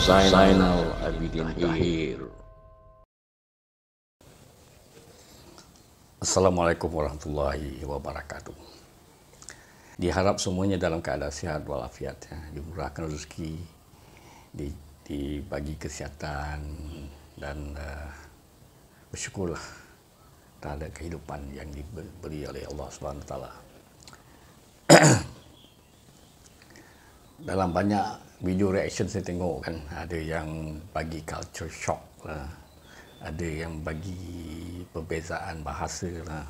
Zainal Abidin Akhir Assalamualaikum warahmatullahi wabarakatuh. Diharap semuanya dalam keadaan sihat walafiat ya. Dimurahkan rezeki di, Dibagi kesihatan Dan uh, bersyukurlah Terhadap kehidupan yang diberi oleh Allah SWT Dalam banyak video reaction saya tengok kan ada yang bagi culture shock lah ada yang bagi perbezaan bahasa lah.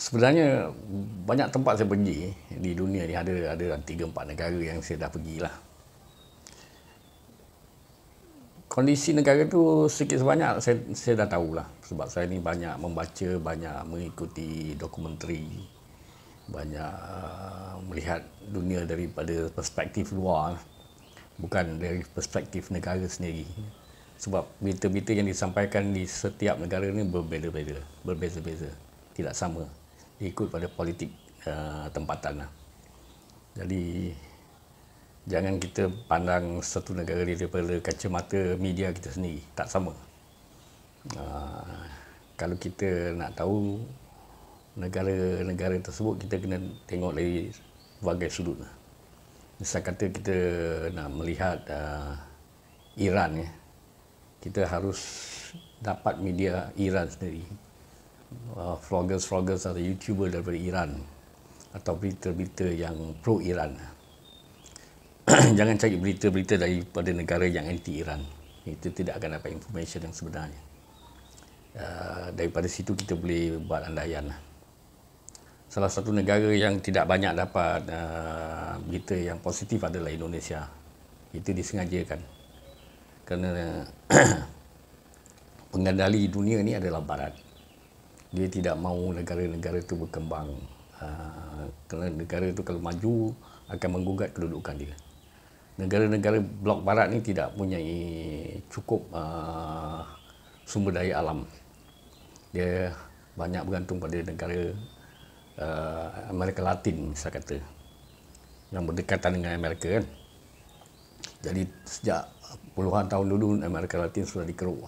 Sebenarnya banyak tempat saya pergi di dunia ni ada ada tiga empat negara yang saya dah pergi lah kondisi negara tu sedikit sebanyak saya, saya dah tahulah. Sebab saya ni banyak membaca banyak mengikuti dokumentari banyak uh, melihat dunia daripada perspektif luar. Bukan dari perspektif negara sendiri. Sebab berita-berita yang disampaikan di setiap negara ini berbeza-beza berbeza-beza. Tidak sama. Ikut pada politik uh, tempatan lah. jadi jangan kita pandang satu negara daripada kacamata media kita sendiri tak sama uh, kalau kita nak tahu negara-negara tersebut kita kena tengok dari berbagai sudut. Misal kata kita nak melihat uh, Iran ya. Kita harus dapat media Iran sendiri. Uh, vloggers-vloggers atau YouTuber daripada Iran atau berita-berita yang pro Iran. Jangan cari berita-berita daripada negara yang anti Iran. Itu tidak akan dapat informasi yang sebenarnya. Uh, daripada situ kita boleh buat andaian lah salah satu negara yang tidak banyak dapat uh, berita yang positif adalah Indonesia. Itu disengajakan. Kerana pengendali dunia ini adalah barat. Dia tidak mahu negara-negara itu berkembang. Uh, kerana negara itu kalau maju akan menggugat kedudukan dia. Negara-negara blok barat ini tidak punya cukup uh, sumber daya alam. Dia banyak bergantung pada negara uh, Amerika Latin saya kata yang berdekatan dengan Amerika kan. Jadi sejak puluhan tahun dulu Amerika Latin sudah dikeruk.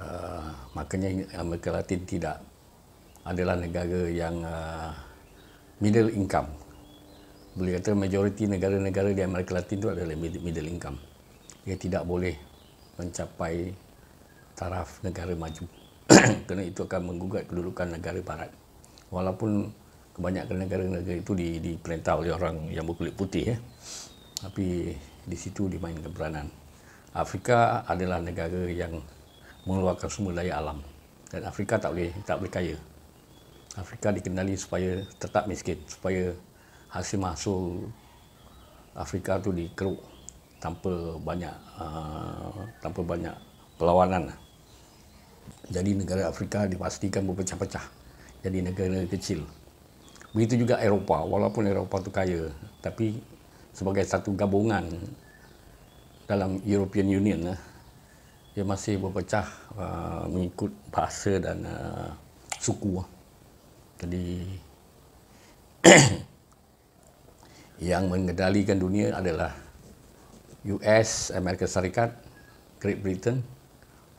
Uh, makanya Amerika Latin tidak adalah negara yang uh, middle income boleh kata majoriti negara-negara di Amerika Latin itu adalah middle income dia tidak boleh mencapai taraf negara maju kerana itu akan menggugat kedudukan negara barat walaupun kebanyakan negara-negara itu di, diperintah oleh orang yang berkulit putih ya. Tapi di situ dimainkan peranan. Afrika adalah negara yang mengeluarkan sumber daya alam dan Afrika tak boleh tak boleh kaya. Afrika dikenali supaya tetap miskin, supaya hasil mahsul Afrika tu dikeruk tanpa banyak uh, tanpa banyak perlawanan. Jadi negara Afrika dipastikan berpecah-pecah jadi negara kecil. Begitu juga Eropah, walaupun Eropah itu kaya, tapi sebagai satu gabungan dalam European Union, eh, dia masih berpecah uh, mengikut bahasa dan uh, suku. Jadi yang mengendalikan dunia adalah US, Amerika Syarikat, Great Britain,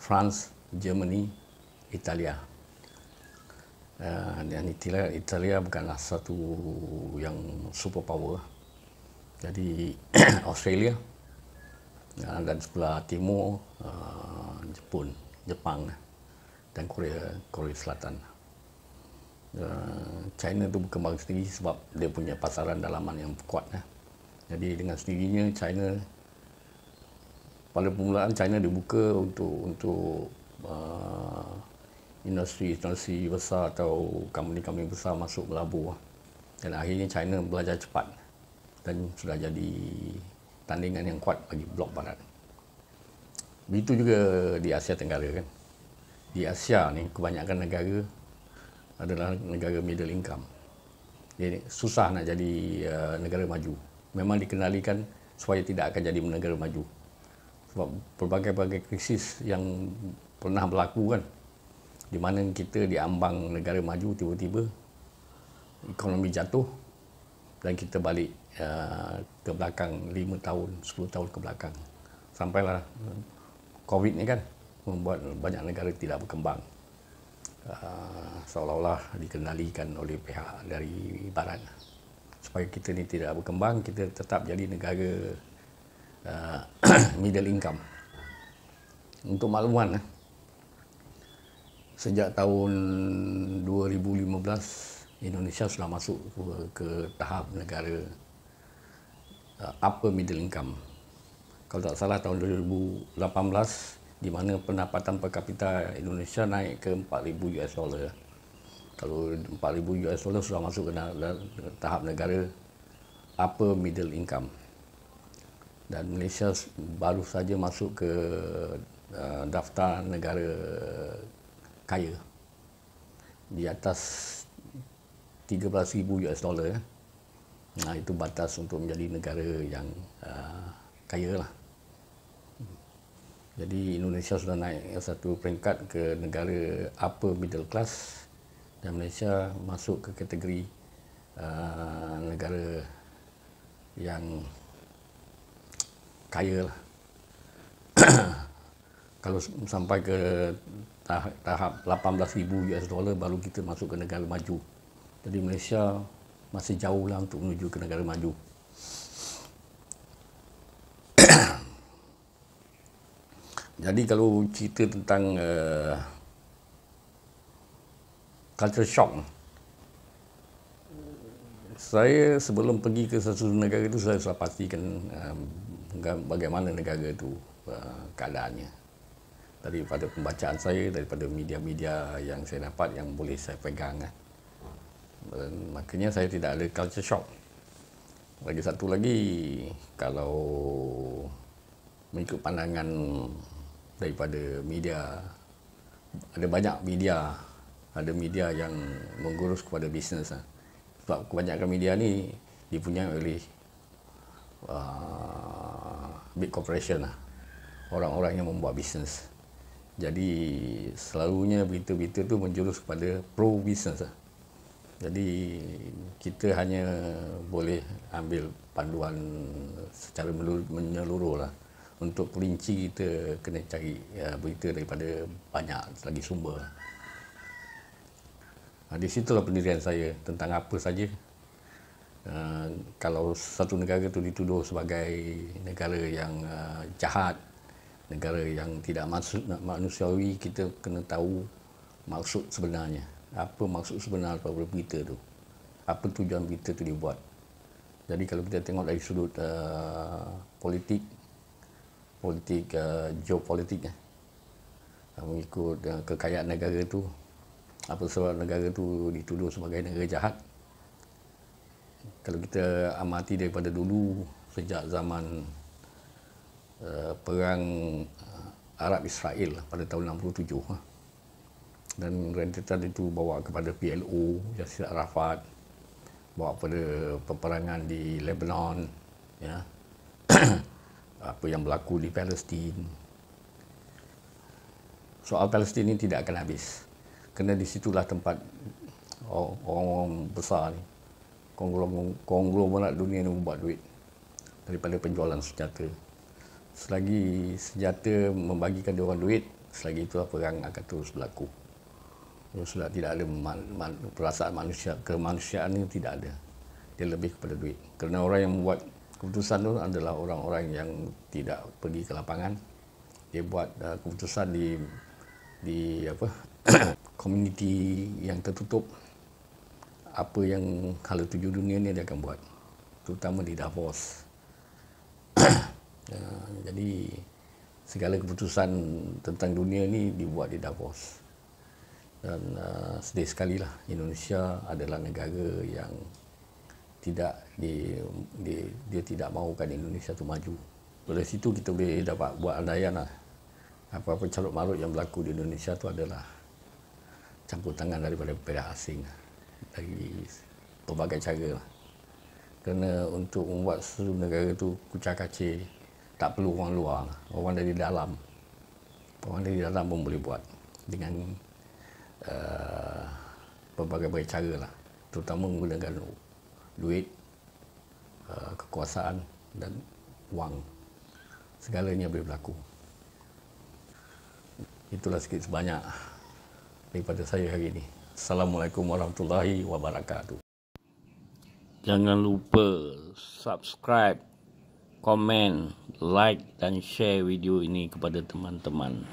France, Germany, Italia. Dan Italia, Italia bukanlah satu yang super power. Jadi Australia uh, dan sebelah timur uh, Jepun, Jepang dan Korea Korea Selatan. Uh, China tu berkembang sendiri sebab dia punya pasaran dalaman yang kuat. Uh. Jadi dengan sendirinya China pada permulaan China dibuka untuk untuk uh, industri-industri besar atau company-company besar masuk melabur dan akhirnya China belajar cepat dan sudah jadi tandingan yang kuat bagi blok barat. Begitu juga di Asia Tenggara kan. Di Asia ni kebanyakan negara adalah negara middle income. Jadi susah nak jadi uh, negara maju. Memang dikenalikan supaya tidak akan jadi negara maju. Sebab pelbagai-pelbagai krisis yang pernah berlaku kan di mana kita diambang negara maju tiba-tiba ekonomi jatuh dan kita balik uh, ke belakang 5 tahun 10 tahun ke belakang sampailah covid ni kan membuat banyak negara tidak berkembang uh, seolah-olah dikendalikan oleh pihak dari barat. Supaya kita ni tidak berkembang kita tetap jadi negara uh, middle income. Untuk makluman eh, sejak tahun 2015 Indonesia sudah masuk ke, tahap negara uh, upper middle income. Kalau tak salah tahun 2018 di mana pendapatan per kapita Indonesia naik ke 4000 US dollar. Kalau 4000 US dollar sudah masuk ke tahap negara upper middle income. Dan Malaysia baru saja masuk ke uh, daftar negara kaya di atas 13,000 US dollar. Nah, itu batas untuk menjadi negara yang uh, kaya lah. Jadi Indonesia sudah naik satu peringkat ke negara upper middle class dan Malaysia masuk ke kategori uh, negara yang kaya lah. Kalau sampai ke tahap 18,000 US dollar baru kita masuk ke negara maju. Jadi Malaysia masih jauh lah untuk menuju ke negara maju. Jadi kalau cerita tentang uh, culture shock, saya sebelum pergi ke satu negara itu saya sudah pastikan uh, bagaimana negara itu uh, keadaannya. Daripada pembacaan saya, daripada media-media yang saya dapat yang boleh saya pegang. Uh makanya saya tidak ada culture shock. Lagi satu lagi, kalau mengikut pandangan daripada media, ada banyak media, ada media yang mengurus kepada bisnes. Ah. Sebab kebanyakan media ni dipunyai oleh uh, big corporation lah. Orang-orang yang membuat bisnes. Jadi selalunya berita-berita tu menjurus kepada pro business lah. Jadi kita hanya boleh ambil panduan secara menyeluruh lah. Untuk perinci kita kena cari ya, berita daripada banyak lagi sumber. Nah, di situlah pendirian saya tentang apa saja. Uh, kalau satu negara itu dituduh sebagai negara yang uh, jahat, negara yang tidak manusiawi, kita kena tahu maksud sebenarnya apa maksud sebenar daripada berita tu apa tujuan berita tu dibuat jadi kalau kita tengok dari sudut uh, politik politik uh, geopolitik uh, mengikut uh, kekayaan negara tu apa sebab negara tu dituduh sebagai negara jahat. Kalau kita amati daripada dulu sejak zaman uh, perang Arab Israel pada tahun 67 uh, dan rentetan itu bawa kepada PLO Yasir Arafat bawa kepada peperangan di Lebanon ya apa yang berlaku di Palestin. Soal Palestin ini tidak akan habis. Kerana di situlah tempat orang-orang besar ni konglomerat dunia ni membuat duit daripada penjualan senjata. Selagi senjata membagikan dia orang duit selagi itu perang akan terus berlaku. Sudah tidak ada man, man, perasaan manusia kemanusiaan ini tidak ada. Dia lebih kepada duit. Kerana orang yang membuat keputusan itu adalah orang-orang yang tidak pergi ke lapangan. Dia buat uh, keputusan di di apa komuniti yang tertutup. Apa yang kalau tujuh dunia ni dia akan buat terutama di Davos. Uh, jadi segala keputusan tentang dunia ni dibuat di Davos. Dan uh, sedih sekali lah Indonesia adalah negara yang tidak di, di, dia tidak mahukan Indonesia tu maju. Dari situ kita boleh dapat buat andaian lah. Apa-apa carut marut yang berlaku di Indonesia tu adalah campur tangan daripada pihak asing dari pelbagai cara lah. Kerana untuk membuat seluruh negara tu kucak kacir tak perlu orang luar, orang dari dalam Orang di dalam pun boleh buat dengan uh, berbagai-bagai cara lah. Terutama menggunakan duit, uh, kekuasaan dan wang. Segalanya boleh berlaku. Itulah sikit sebanyak daripada saya hari ini. Assalamualaikum warahmatullahi wabarakatuh. Jangan lupa subscribe, komen, like dan share video ini kepada teman-teman.